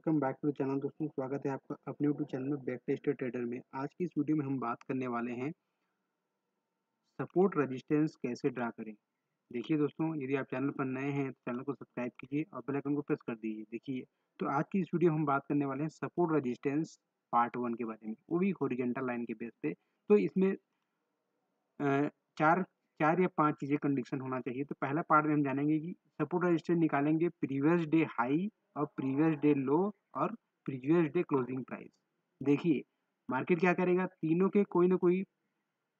Welcome back to channel दोस्तों, स्वागत है आपका अपने यूट्यूब चैनल में बैक टेस्टर ट्रेडर में। आज की इस वीडियो में हम बात करने वाले हैं सपोर्ट रेजिस्टेंस कैसे ड्रा करें। देखिए दोस्तों, यदि आप चैनल पर नए हैं तो चैनल को सब्सक्राइब कीजिए और बेल आइकन को प्रेस कर दीजिए। देखिए तो आज की इस वीडियो हम बात करने वाले हैं सपोर्ट रजिस्टेंस पार्ट वन के बारे में। वो भी हॉरिजेंटल लाइन के बेस पे। तो इसमें चार चार या पाँच चीज़ें कंडीशन होना चाहिए। तो पहला पार्ट में हम जानेंगे कि सपोर्ट रजिस्टेंस निकालेंगे प्रीवियस डे हाई और प्रीवियस डे लो और प्रीवियस डे क्लोजिंग प्राइस देखिए मार्केट क्या करेगा? तीनों के कोई ना कोई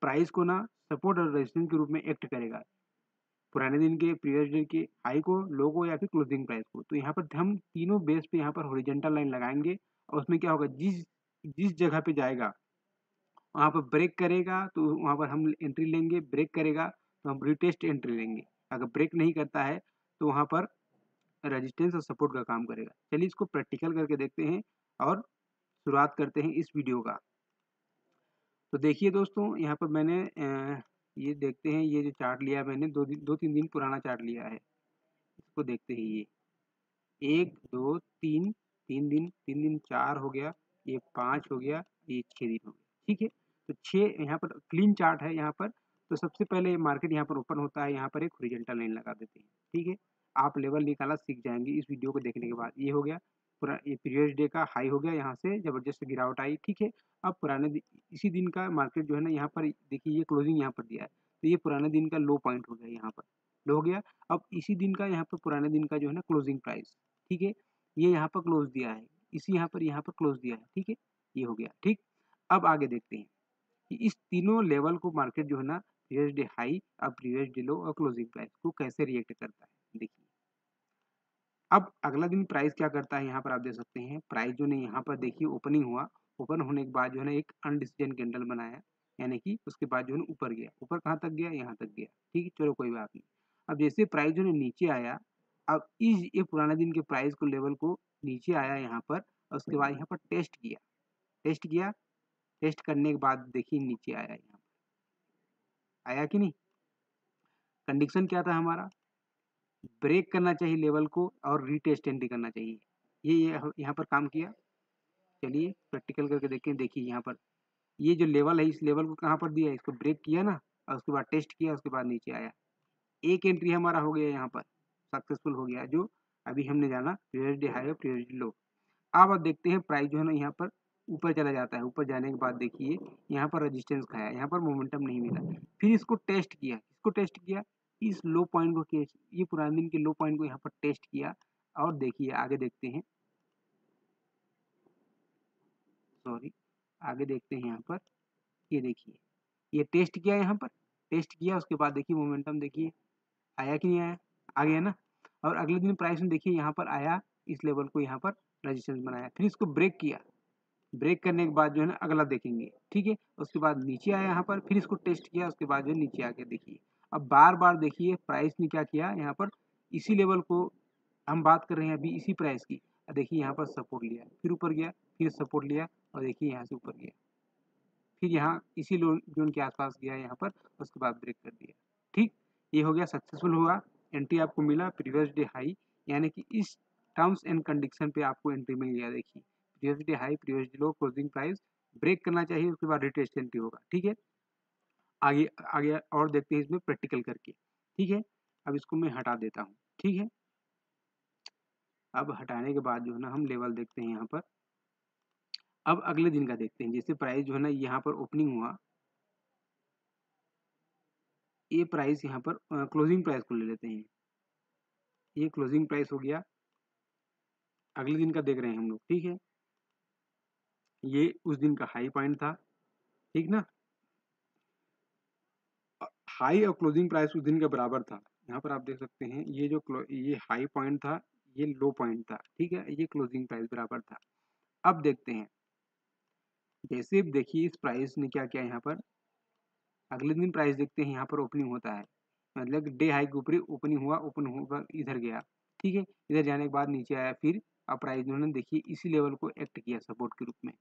प्राइस को ना सपोर्ट और रेजिस्टेंस के रूप में एक्ट करेगा। पुराने दिन के प्रीवियस डे के हाई को लो को या फिर क्लोजिंग प्राइस को। तो यहाँ पर हम तीनों बेस पे यहाँ पर हॉरिजेंटल लाइन लगाएँगे और उसमें क्या होगा? जिस जिस जगह पे जाएगा वहाँ पर ब्रेक करेगा तो वहाँ पर हम एंट्री लेंगे ब्रेक करेगा तो हम रिटेस्ट एंट्री लेंगे। अगर ब्रेक नहीं करता है तो वहाँ पर रेजिस्टेंस और सपोर्ट का काम करेगा। चलिए इसको प्रैक्टिकल करके देखते हैं और शुरुआत करते हैं इस वीडियो का। तो देखिए दोस्तों, यहाँ पर मैंने ये देखते हैं, ये जो चार्ट लिया मैंने, दो दिन, दो तीन दिन पुराना चार्ट लिया है। इसको देखते हैं ये। एक, दो, तीन तीन दिन तीन दिन चार हो गया ये पाँच हो गया, ये छः दिन हो गया। ठीक है? तो छः यहाँ पर क्लीन चार्ट है यहाँ पर। तो सबसे पहले मार्केट यहाँ पर ओपन होता है, यहाँ पर एक होरिजेंटल लाइन लगा देते हैं, ठीक है? आप लेवल निकाला सीख जाएँगे इस वीडियो को देखने के बाद। ये हो गया पूरा, ये प्रीवियस डे का हाई हो गया यहाँ से, ज़बरदस्त गिरावट आई, ठीक है? अब पुराने इसी दिन का मार्केट जो है ना, यहाँ पर देखिए ये क्लोजिंग यहाँ पर दिया है। तो ये पुराने दिन का लो पॉइंट हो गया यहाँ पर लो हो गया। अब इसी दिन का यहाँ पर पुराने दिन का जो है ना क्लोजिंग प्राइस ठीक है? ये यहाँ पर क्लोज दिया है, इसी यहाँ पर यहाँ पर क्लोज दिया है, ठीक है? ये हो गया, ठीक? अब आगे देखते हैं। कि इस तीनों लेवल को मार्केट जो है ना प्रीवियस डे हाई अब प्रीवियस डे लो और क्लोजिंग प्राइस को कैसे रिएक्ट करता है देखिए। अब अगला दिन प्राइस क्या करता है यहाँ पर आप देख सकते हैं। प्राइस जो ने यहाँ पर देखिए ओपनिंग हुआ। ओपन होने के बाद जो है ना एक अनडिसीजन कैंडल बनाया यानी कि उसके बाद जो है ऊपर गया। ऊपर कहाँ तक गया? यहाँ तक गया। ठीक है चलो कोई बात नहीं। अब जैसे प्राइस जो है नीचे आया अब इस ये पुराने दिन के प्राइस को लेवल को नीचे आया यहाँ पर और उसके बाद यहाँ पर टेस्ट किया। टेस्ट किया टेस्ट करने के बाद देखिए नीचे आया यहाँ पर आया कि नहीं? कंडीशन क्या था हमारा? ब्रेक करना चाहिए लेवल को और रीटेस्ट एंट्री करना चाहिए। ये यहाँ पर काम किया। चलिए प्रैक्टिकल करके देखें देखिए यहाँ पर। ये जो लेवल है, इस लेवल को कहाँ पर दिया? इसको ब्रेक किया ना, और उसके बाद टेस्ट किया, उसके बाद नीचे आया। एक एंट्री हमारा हो गया यहाँ पर। सक्सेसफुल हो गया, जो अभी हमने जाना प्रीवियस डे हाई और प्रीवियस डे लो अब आप देखते हैं प्राइस जो है ना यहाँ पर ऊपर चला जाता है, ऊपर जाने के बाद देखिए, यहाँ पर रजिस्टेंस खाया यहाँ पर मोमेंटम नहीं मिला। फिर इसको टेस्ट किया, इसको टेस्ट किया, इस लो पॉइंट को ये पुराने दिन के लो पॉइंट को यहाँ पर टेस्ट किया, और देखिए, आगे देखते हैं। सॉरी आगे देखते हैं यहाँ पर, ये देखिए, ये टेस्ट किया यहाँ पर टेस्ट किया, उसके बाद देखिए मोमेंटम देखिए, आया कि नहीं आया? आ गया ना? और अगले दिन प्राइस में देखिए, यहाँ पर आया, इस लेवल को यहाँ पर रजिस्टेंस बनाया। फिर इसको ब्रेक किया। ब्रेक करने के बाद जो है ना अगला देखेंगे, ठीक है? उसके बाद नीचे आया यहाँ पर, फिर इसको टेस्ट किया, उसके बाद जो नीचे आके देखिए। अब बार बार देखिए, प्राइस ने क्या किया? यहाँ पर इसी लेवल को हम बात कर रहे हैं अभी इसी प्राइस की। देखिए यहाँ पर सपोर्ट लिया, फिर ऊपर गया, फिर सपोर्ट लिया और देखिए यहाँ से ऊपर गया। फिर यहाँ इसी लोन जोन के आसपास गया यहाँ पर, उसके बाद ब्रेक कर दिया, ठीक? ये हो गया, सक्सेसफुल हुआ, एंट्री आपको मिला, प्रीवियस डे हाई, यानी कि इस टर्म्स एंड कंडीशन पे आपको एंट्री मिल गया, देखिए। Previous high previous low closing price break करना चाहिए, उसके बाद रिटेस्ट एंट्री होगा, ठीक है? आगे आगे और देखते हैं इसमें प्रैक्टिकल करके, ठीक है? अब इसको मैं हटा देता हूँ, ठीक है? अब हटाने के बाद जो है ना, हम लेवल देखते हैं यहाँ पर। अब अगले दिन का देखते हैं, जैसे प्राइस जो है ना, यहाँ पर ओपनिंग हुआ। ये प्राइस यहाँ पर क्लोजिंग प्राइस को ले लेते हैं। ये क्लोजिंग प्राइस हो गया। अगले दिन का देख रहे हैं हम लोग, ठीक है? ये उस दिन का हाई पॉइंट था, ठीक ना? हाई और क्लोजिंग प्राइस उस दिन के बराबर था। यहाँ पर आप देख सकते हैं, ये जो ये हाई पॉइंट था, ये लो पॉइंट था, ठीक है? ये क्लोजिंग प्राइस बराबर था। अब देखते हैं। जैसे देखिए इस प्राइस ने क्या किया यहाँ पर? अगले दिन प्राइस देखते हैं, यहाँ पर ओपनिंग होता है। मतलब डे हाई के ऊपर ओपनिंग हुआ ओपन हुआ इधर गया, ठीक है? इधर जाने के बाद नीचे आया, फिर प्राइस उन्होंने देखिए, इसी लेवल को एक्ट किया सपोर्ट के रूप में।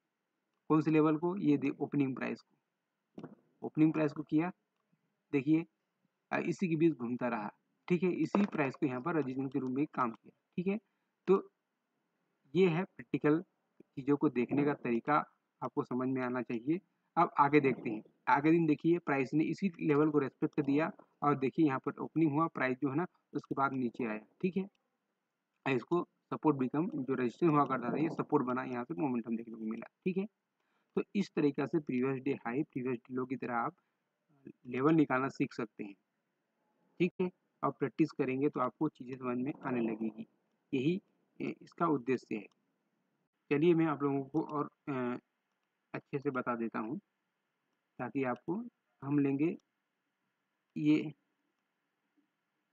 कौन से लेवल को? ये ओपनिंग प्राइस को। ओपनिंग प्राइस को किया। देखिए इसी के बीच घूमता रहा। ठीक है, इसी प्राइस को यहाँ पर रजिस्ट्रेशन के रूप में काम किया। ठीक है तो ये है प्रैक्टिकल चीज़ों को देखने का तरीका। आपको समझ में आना चाहिए। अब आगे देखते हैं। आगे दिन देखिए प्राइस ने इसी लेवल को रेस्पेक्ट कर दिया और देखिए यहाँ पर ओपनिंग हुआ। प्राइस जो है ना, उसके बाद नीचे आया। ठीक है, इसको सपोर्ट बिकम जो रजिस्ट्रेशन हुआ करता था, ये सपोर्ट बना, यहाँ से मोमेंटम देखने को मिला, ठीक है? तो इस तरीके से previous day high previous day low की तरह आप लेवल निकालना सीख सकते हैं, ठीक है? और प्रैक्टिस करेंगे तो आपको चीज़ें समझ में आने लगेगी, यही इसका उद्देश्य है। चलिए मैं आप लोगों को और अच्छे से बता देता हूँ, ताकि आपको हम लेंगे ये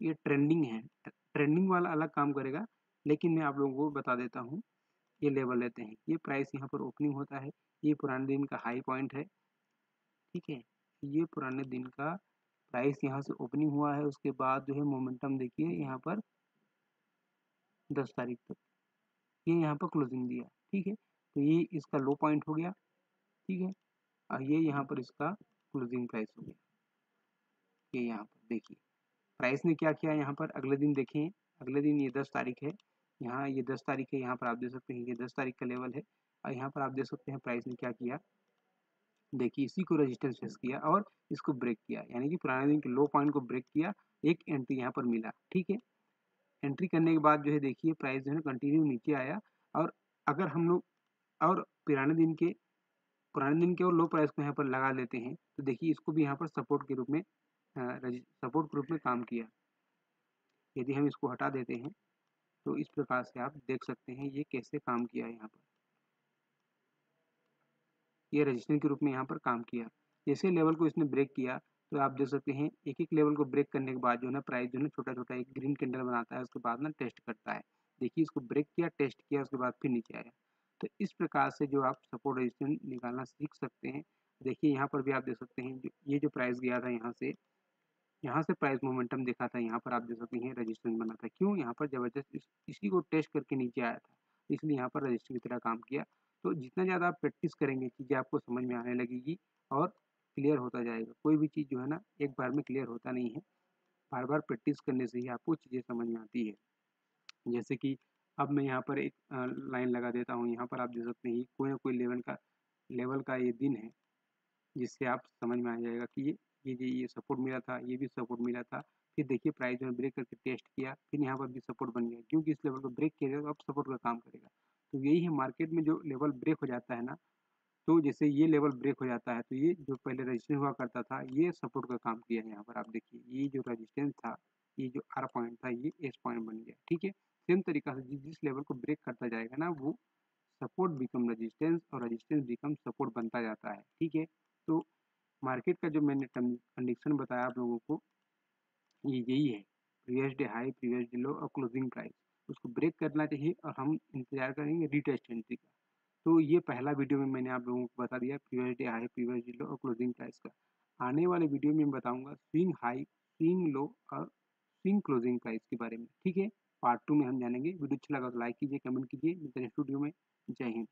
ये ट्रेंडिंग है ट्रेंडिंग वाला अलग काम करेगा लेकिन मैं आप लोगों को बता देता हूँ, ये लेवल लेते हैं। ये प्राइस यहाँ पर ओपनिंग होता है। ये पुराने दिन का हाई पॉइंट है। ठीक है? ये पुराने दिन का प्राइस यहाँ से ओपनिंग हुआ है। उसके बाद जो है मोमेंटम देखिए यहाँ पर दस तारीख तक। ये यहाँ पर क्लोजिंग दिया। ठीक है? तो ये इसका लो पॉइंट हो गया। ठीक है? और ये यहाँ पर इसका क्लोजिंग प्राइस हो गया। ये यहाँ पर देखिए। प्राइस ने क्या किया यहाँ पर? अगले दिन देखें। अगले दिन ये दस तारीख है। यहाँ ये दस तारीख है, यहाँ पर आप देख सकते हैं, ये दस तारीख का लेवल है और यहाँ पर आप देख सकते हैं प्राइस ने क्या किया? देखिए, इसी को रेजिस्टेंस फेस किया और इसको ब्रेक किया, यानी कि पुराने दिन के लो पॉइंट को ब्रेक किया, एक एंट्री यहाँ पर मिला, ठीक है? एंट्री करने के बाद जो है, देखिए प्राइस जो है कंटिन्यू नीचे आया और अगर हम लोग और पुराने दिन के, पुराने दिन के और लो प्राइस को यहाँ पर लगा लेते हैं तो देखिए इसको भी यहाँ पर सपोर्ट के रूप में सपोर्ट के रूप में काम किया। यदि हम इसको हटा देते हैं तो इस प्रकार से आप देख सकते हैं ये कैसे काम किया यहाँ पर। ये रजिस्ट्रेशन के रूप में यहाँ पर काम किया। जैसे लेवल को इसने ब्रेक किया तो आप देख सकते हैं एक एक लेवल को ब्रेक करने के बाद जो है प्राइस जो है छोटा छोटा एक ग्रीन कैंडल बनाता है, उसके बाद ना टेस्ट करता है। देखिए इसको ब्रेक किया, टेस्ट किया, उसके बाद फिर नीचे आया। तो इस प्रकार से जो आप सपोर्ट रजिस्टेंस निकालना सीख सकते हैं। देखिए यहाँ पर भी आप देख सकते हैं, ये जो प्राइस गया था यहाँ से यहाँ से प्राइस मोमेंटम देखा था यहाँ पर आप देख सकते हैं रजिस्टेंस बना था। क्यों? यहाँ पर ज़बरदस्त इस, को टेस्ट करके नीचे आया था इसलिए यहाँ पर रजिस्टर की तरह काम किया। तो जितना ज़्यादा आप प्रैक्टिस करेंगे चीज़ें आपको समझ में आने लगेगी और क्लियर होता जाएगा। कोई भी चीज़ जो है ना एक बार में क्लियर होता नहीं है। बार बार प्रैक्टिस करने से ही आपको चीज़ें समझ में आती है। जैसे कि अब मैं यहाँ पर एक लाइन लगा देता हूँ। यहाँ पर आप देख सकते हैं कोई ना कोई लेवल का लेवल का ये दिन है जिससे आप समझ में आ जाएगा कि ये ये ये सपोर्ट मिला था, ये भी सपोर्ट मिला था। फिर देखिए प्राइस जो ब्रेक करके टेस्ट किया, फिर यहाँ पर भी सपोर्ट बन गया। क्योंकि इस लेवल को ब्रेक किया तो अब सपोर्ट का काम करेगा। तो यही है मार्केट में जो लेवल ब्रेक हो जाता है ना तो जैसे ये लेवल ब्रेक हो जाता है तो ये जो पहले रजिस्टेंस हुआ करता था, ये सपोर्ट का काम किया यहाँ पर। आप देखिए, ये जो रजिस्टेंस था, ये जो आर पॉइंट था, ये एस पॉइंट बन गया। ठीक है? सेम तरीका से जिस लेवल को ब्रेक करता जाएगा ना, वो सपोर्ट बिकम रजिस्टेंस और रजिस्टेंस बिकम सपोर्ट बनता जाता है। ठीक है? तो मार्केट का जो मैंने कंडीशन बताया आप लोगों को, ये यही है। Previous day high previous day low और क्लोजिंग प्राइस उसको ब्रेक करना चाहिए और हम इंतज़ार करेंगे रिटेस्ट एंट्री का। तो ये पहला वीडियो में मैंने आप लोगों को बता दिया previous day high previous day low और क्लोजिंग प्राइस का। आने वाले वीडियो में बताऊँगा स्विंग हाई स्विंग लो और स्विंग क्लोजिंग प्राइस के बारे में, ठीक है? पार्ट टू में हम जानेंगे। वीडियो अच्छा लगा तो लाइक कीजिए कमेंट कीजिए। नेक्स्ट वीडियो में। जय हिंद।